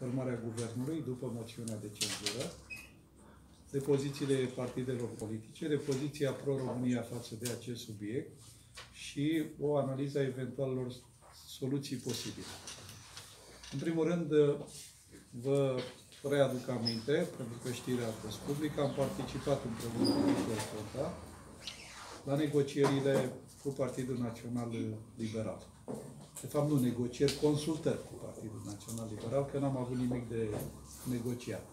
formarea guvernului după moțiunea de cenzură, de pozițiile partidelor politice, de poziția pro-România față de acest subiect și o analiză a eventualelor soluții posibile. În primul rând, vă readuc aminte, pentru că știrea a fost publică, am participat împreună cu Victor Ponta la negocierile cu Partidul Național Liberal. De fapt, nu negocieri, consultări cu Partidul Național Liberal, că n-am avut nimic de negociat.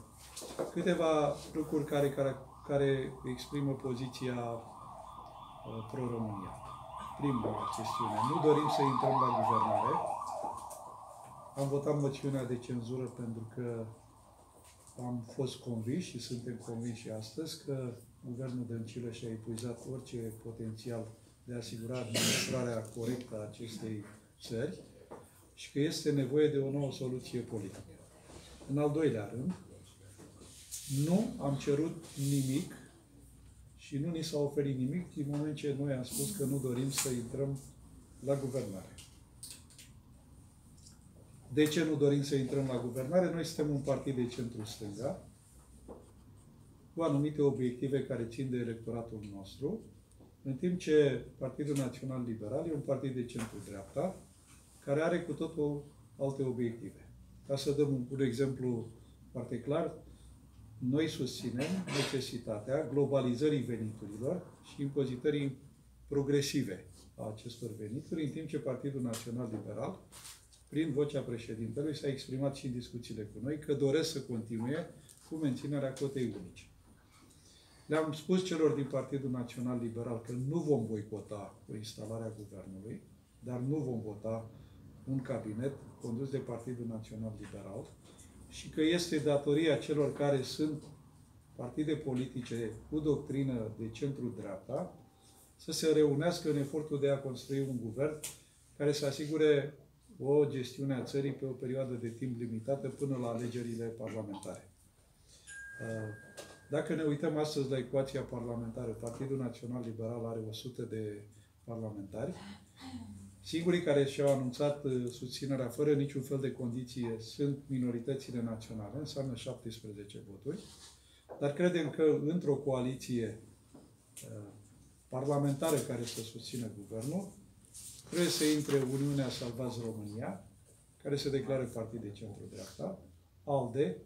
Câteva lucruri care, care, care exprimă poziția uh, pro-România. Prima chestiune. Nu dorim să intrăm la guvernare. Am votat moțiunea de cenzură pentru că am fost convins și suntem convinși astăzi că guvernul Dăncilă și-a epuizat orice potențial de a asigura administrarea corectă a acestei țări și că este nevoie de o nouă soluție politică. În al doilea rând, nu am cerut nimic și nu ni s-a oferit nimic din moment ce noi am spus că nu dorim să intrăm la guvernare. De ce nu dorim să intrăm la guvernare? Noi suntem un partid de centru-stânga, cu anumite obiective care țin de electoratul nostru, în timp ce Partidul Național Liberal e un partid de centru-dreapta, care are cu totul alte obiective. Ca să dăm un exemplu foarte clar, noi susținem necesitatea globalizării veniturilor și impozitării progresive a acestor venituri, în timp ce Partidul Național Liberal, prin vocea președintelui, s-a exprimat și în discuțiile cu noi că doresc să continue cu menținerea cotei unice. Le-am spus celor din Partidul Național Liberal că nu vom boicota o instalarea guvernului, dar nu vom vota un cabinet condus de Partidul Național Liberal și că este datoria celor care sunt partide politice cu doctrină de centru-dreapta să se reunească în efortul de a construi un guvern care să asigure o gestiune a țării pe o perioadă de timp limitată până la alegerile parlamentare. Uh, dacă ne uităm astăzi la ecuația parlamentară, Partidul Național Liberal are 100 de parlamentari, Singurii care și-au anunțat uh, susținerea fără niciun fel de condiție sunt minoritățile naționale, înseamnă 17 voturi, dar credem că într-o coaliție uh, parlamentară care să susțină guvernul, trebuie să intre Uniunea Salvați România, care se declară partid de centru-dreapta, ALDE,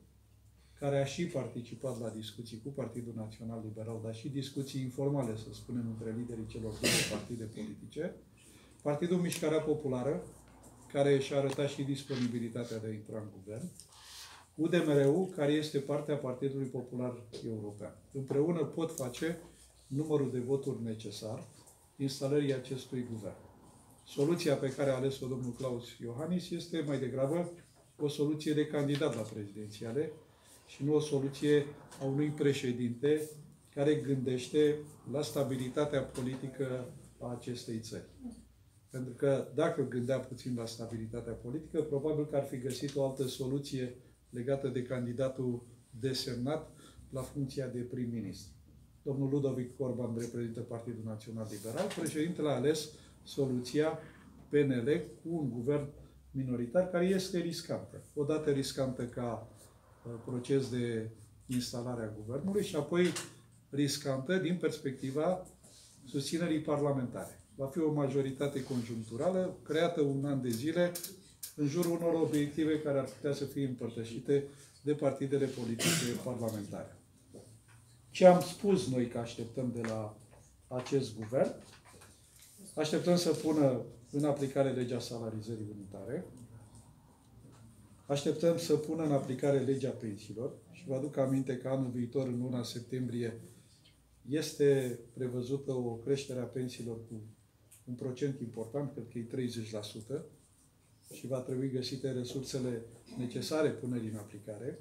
care a și participat la discuții cu Partidul Național Liberal, dar și discuții informale, să spunem, între liderii celor două partide politice, Partidul Mișcarea Populară, care și-a arătat și disponibilitatea de a intra în guvern, UDMR-ul, care este partea Partidului Popular European. Împreună pot face numărul de voturi necesar instalării acestui guvern. Soluția pe care a ales-o domnul Claus Iohannis este mai degrabă o soluție de candidat la prezidențiale și nu o soluție a unui președinte care gândește la stabilitatea politică a acestei țări. Pentru că dacă gândea puțin la stabilitatea politică, probabil că ar fi găsit o altă soluție legată de candidatul desemnat la funcția de prim-ministru. Domnul Ludovic Orban reprezintă Partidul Național Liberal. Președintele a ales soluția PNL cu un guvern minoritar care este riscantă. Odată riscantă ca uh, proces de instalare a guvernului și apoi riscantă din perspectiva susținerii parlamentare va fi o majoritate conjuncturală creată un an de zile în jurul unor obiective care ar putea să fie împărtășite de partidele politice parlamentare. Ce am spus noi că așteptăm de la acest guvern? Așteptăm să pună în aplicare legea salarizării unitare, așteptăm să pună în aplicare legea pensiilor și vă aduc aminte că anul viitor, în luna septembrie, este prevăzută o creștere a pensiilor cu un procent important, cred că e 30%, și va trebui găsite resursele necesare până din aplicare.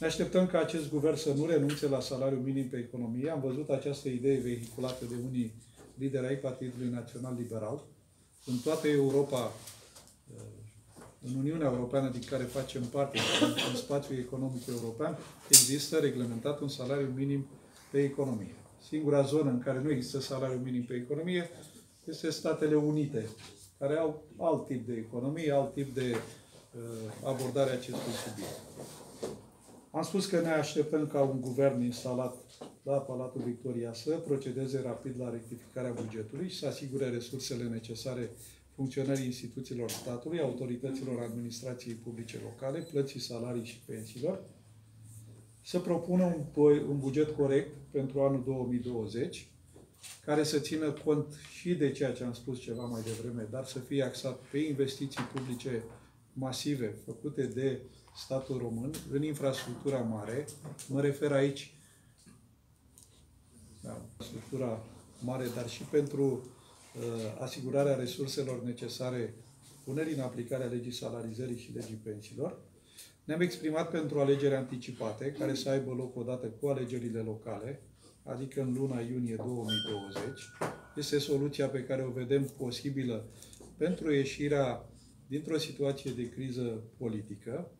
Ne așteptăm ca acest guvern să nu renunțe la salariul minim pe economie. Am văzut această idee vehiculată de unii lideri ai Partidului Național Liberal. În toată Europa, în Uniunea Europeană din care facem parte, în spațiul economic european, există reglementat un salariu minim pe economie. Singura zonă în care nu există salariu minim pe economie este Statele Unite, care au alt tip de economie, alt tip de abordarea acestui subiect. Am spus că ne așteptăm ca un guvern instalat la Palatul Victoria să procedeze rapid la rectificarea bugetului și să asigure resursele necesare funcționării instituțiilor statului, autorităților administrației publice locale, plății salarii și pensiilor, să propună un, un buget corect pentru anul 2020, care să țină cont și de ceea ce am spus ceva mai devreme, dar să fie axat pe investiții publice masive făcute de statul român în infrastructura mare. Mă refer aici la da, structura mare, dar și pentru uh, asigurarea resurselor necesare punerii în aplicare a legii salarizării și legii pensiilor. Ne-am exprimat pentru alegeri anticipate, care să aibă loc odată cu alegerile locale, adică în luna iunie 2020. Este soluția pe care o vedem posibilă pentru ieșirea dintr-o situație de criză politică,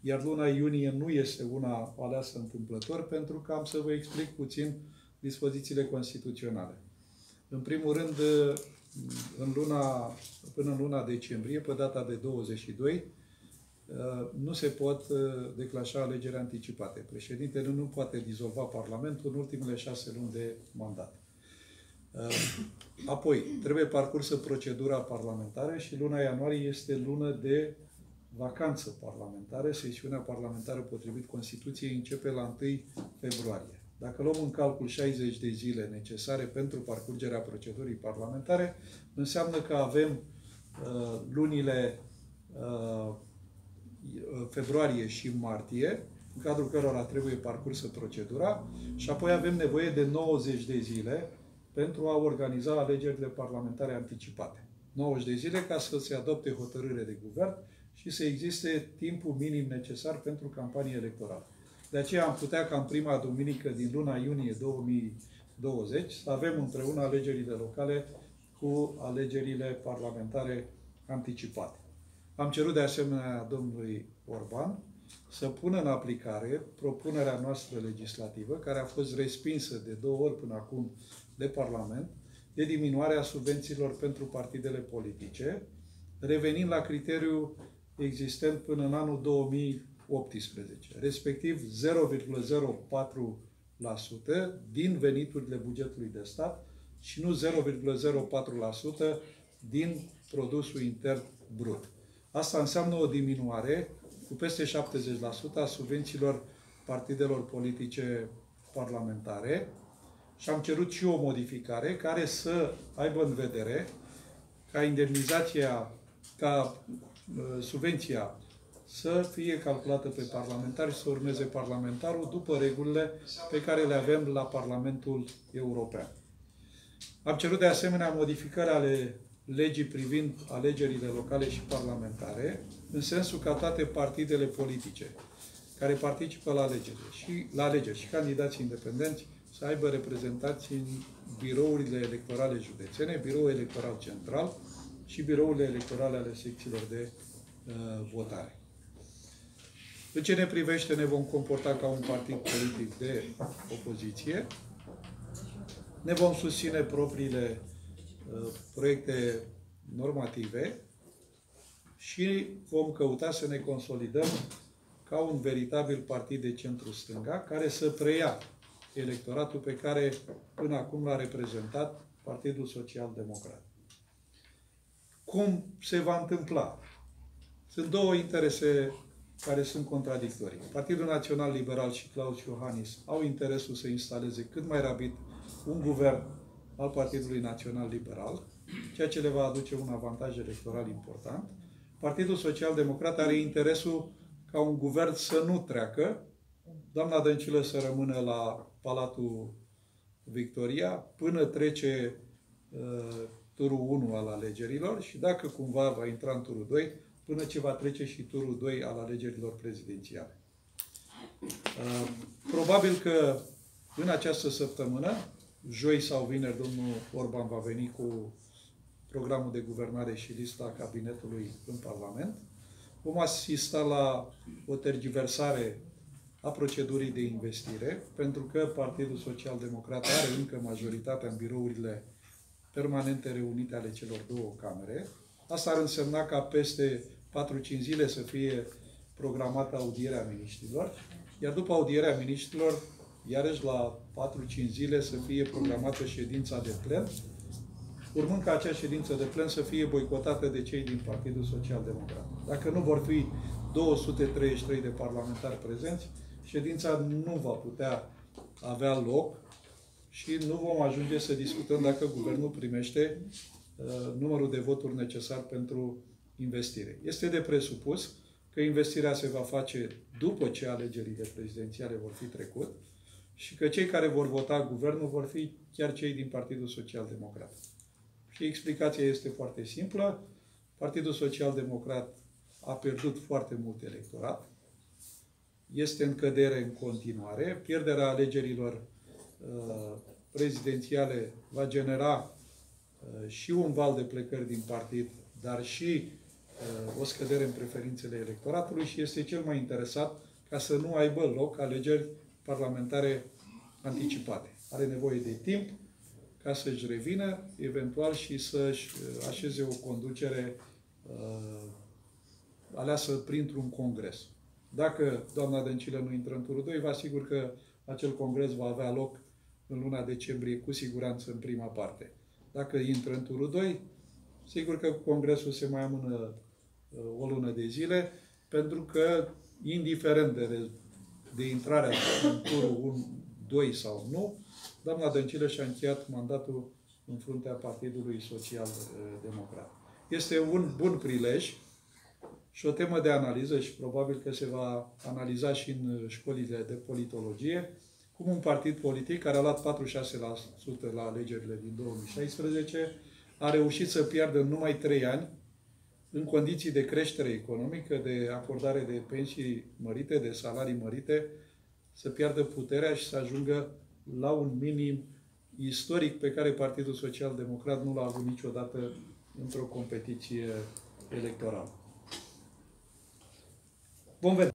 iar luna iunie nu este una aleasă întâmplător, pentru că am să vă explic puțin dispozițiile constituționale. În primul rând, în luna, până în luna decembrie, pe data de 22, nu se pot uh, declanșa alegeri anticipate. Președintele nu poate dizolva Parlamentul în ultimele șase luni de mandat. Uh, apoi, trebuie parcursă procedura parlamentară și luna ianuarie este lună de vacanță parlamentară. Sesiunea parlamentară, potrivit Constituției, începe la 1 februarie. Dacă luăm în calcul 60 de zile necesare pentru parcurgerea procedurii parlamentare, înseamnă că avem uh, lunile uh, februarie și martie, în cadrul cărora trebuie parcursă procedura, și apoi avem nevoie de 90 de zile pentru a organiza alegerile parlamentare anticipate. 90 de zile ca să se adopte hotărâre de guvern și să existe timpul minim necesar pentru campanie electorală. De aceea am putea ca în prima duminică din luna iunie 2020 să avem împreună alegerile locale cu alegerile parlamentare anticipate. Am cerut de asemenea domnului Orban să pună în aplicare propunerea noastră legislativă, care a fost respinsă de două ori până acum de Parlament, de diminuarea subvențiilor pentru partidele politice, revenind la criteriul existent până în anul 2018, respectiv 0,04% din veniturile bugetului de stat și nu 0,04% din produsul intern brut. Asta înseamnă o diminuare cu peste 70% a subvențiilor partidelor politice parlamentare și am cerut și o modificare care să aibă în vedere ca indemnizația, ca uh, subvenția să fie calculată pe parlamentari și să urmeze parlamentarul după regulile pe care le avem la Parlamentul European. Am cerut de asemenea modificări ale legii privind alegerile locale și parlamentare, în sensul ca toate partidele politice care participă la alegeri și, la alegeri și candidații independenți să aibă reprezentați în birourile electorale județene, biroul electoral central și birourile electorale ale secțiilor de uh, votare. În ce ne privește, ne vom comporta ca un partid politic de opoziție, ne vom susține propriile Uh, proiecte normative și vom căuta să ne consolidăm ca un veritabil partid de centru-stânga care să preia electoratul pe care până acum l-a reprezentat Partidul Social Democrat. Cum se va întâmpla? Sunt două interese care sunt contradictorii. Partidul Național Liberal și Claus Iohannis au interesul să instaleze cât mai rapid un guvern al Partidului Național Liberal, ceea ce le va aduce un avantaj electoral important. Partidul Social Democrat are interesul ca un guvern să nu treacă, doamna Dăncilă să rămână la Palatul Victoria până trece uh, turul 1 al alegerilor și dacă cumva va intra în turul 2, până ce va trece și turul 2 al alegerilor prezidențiale. Uh, probabil că în această săptămână joi sau vineri domnul Orban va veni cu programul de guvernare și lista cabinetului în Parlament. Vom asista la o tergiversare a procedurii de investire, pentru că Partidul Social Democrat are încă majoritatea în birourile permanente reunite ale celor două camere. Asta ar însemna ca peste 4-5 zile să fie programată audierea miniștrilor, iar după audierea miniștrilor, iarăși la 4-5 zile să fie programată ședința de plen, urmând ca acea ședință de plen să fie boicotată de cei din Partidul Social Democrat. Dacă nu vor fi 233 de parlamentari prezenți, ședința nu va putea avea loc și nu vom ajunge să discutăm dacă guvernul primește uh, numărul de voturi necesar pentru investire. Este de presupus că investirea se va face după ce alegerile prezidențiale vor fi trecut și că cei care vor vota guvernul vor fi chiar cei din Partidul Social Democrat. Și explicația este foarte simplă. Partidul Social Democrat a pierdut foarte mult electorat, este în cădere în continuare. Pierderea alegerilor uh, prezidențiale va genera uh, și un val de plecări din partid, dar și uh, o scădere în preferințele electoratului și este cel mai interesat ca să nu aibă loc alegeri parlamentare anticipate. Are nevoie de timp ca să-și revină, eventual și să-și așeze o conducere uh, aleasă printr-un congres. Dacă doamna Dăncilă nu intră în turul 2, vă asigur că acel congres va avea loc în luna decembrie, cu siguranță în prima parte. Dacă intră în turul 2, sigur că congresul se mai amână uh, o lună de zile, pentru că, indiferent de, de intrarea în turul 1, 2 sau nu, doamna Dăncilă și-a încheiat mandatul în fruntea Partidului Social uh, Democrat. Este un bun prilej și o temă de analiză și probabil că se va analiza și în școlile de politologie, cum un partid politic care a luat 46% la alegerile din 2016 a reușit să piardă în numai 3 ani, în condiții de creștere economică, de acordare de pensii mărite, de salarii mărite, să piardă puterea și să ajungă la un minim istoric pe care Partidul Social Democrat nu l-a avut niciodată într-o competiție electorală. Vom vedea.